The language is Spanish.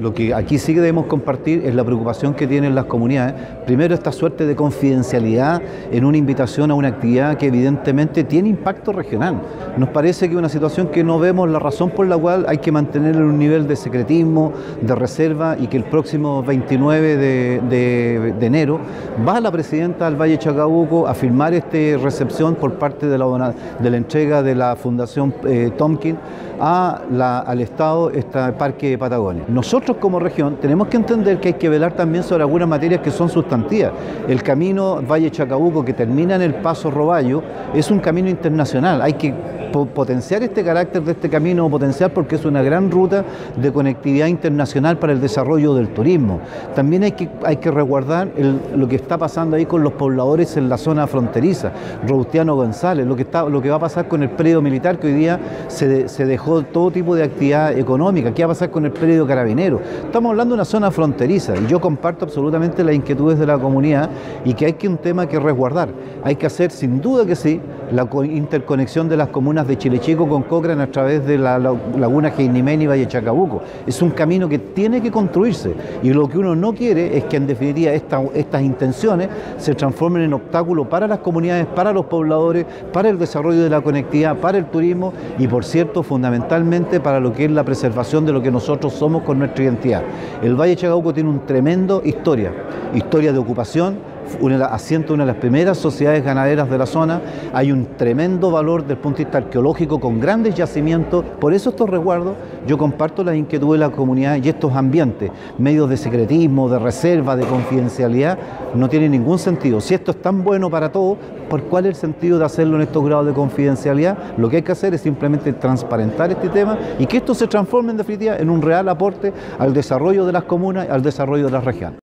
Lo que aquí sí que debemos compartir es la preocupación que tienen las comunidades. Primero, esta suerte de confidencialidad en una invitación a una actividad que evidentemente tiene impacto regional. Nos parece que es una situación que no vemos la razón por la cual hay que mantener un nivel de secretismo, de reserva y que el próximo 29 de, enero va la presidenta del Valle Chacabuco a firmar esta recepción por parte de la, de la entrega de la Fundación eh, a al Estado este Parque de Patagonia. Nosotros como región tenemos que entender que hay que velar también sobre algunas materias que son sustantivas. El camino Valle Chacabuco que termina en el Paso Roballo es un camino internacional. Hay que potenciar este carácter de este camino potencial porque es una gran ruta de conectividad internacional para el desarrollo del turismo. También hay que, hay que resguardar lo que está pasando ahí con los pobladores en la zona fronteriza. Robustiano González, lo que, está, lo que va a pasar con el predio militar que hoy día se, se dejó todo tipo de actividad económica, qué va a pasar con el predio carabinero. Estamos hablando de una zona fronteriza y yo comparto absolutamente las inquietudes de la comunidad y que hay que un tema que resguardar. Hay que hacer sin duda que sí la interconexión de las comunas de Chilechico con Cochrane a través de la laguna Geinimén y Valle Chacabuco. Es un camino que tiene que construirse y lo que uno no quiere es que en definitiva estas intenciones se transformen en obstáculos para las comunidades, para los pobladores, para el desarrollo de la conectividad, para el turismo y por cierto fundamentalmente para lo que es la preservación de lo que nosotros somos con nuestra identidad. El Valle Chacabuco tiene un tremendo historia, historia de ocupación, asiento una de las primeras sociedades ganaderas de la zona, hay un tremendo valor desde el punto de vista arqueológico con grandes yacimientos, por eso estos resguardos yo comparto la inquietud de la comunidad y estos ambientes, medios de secretismo, de reserva, de confidencialidad, no tienen ningún sentido. Si esto es tan bueno para todos, ¿por cuál es el sentido de hacerlo en estos grados de confidencialidad? Lo que hay que hacer es simplemente transparentar este tema y que esto se transforme en definitiva en un real aporte al desarrollo de las comunas, al desarrollo de las regiones.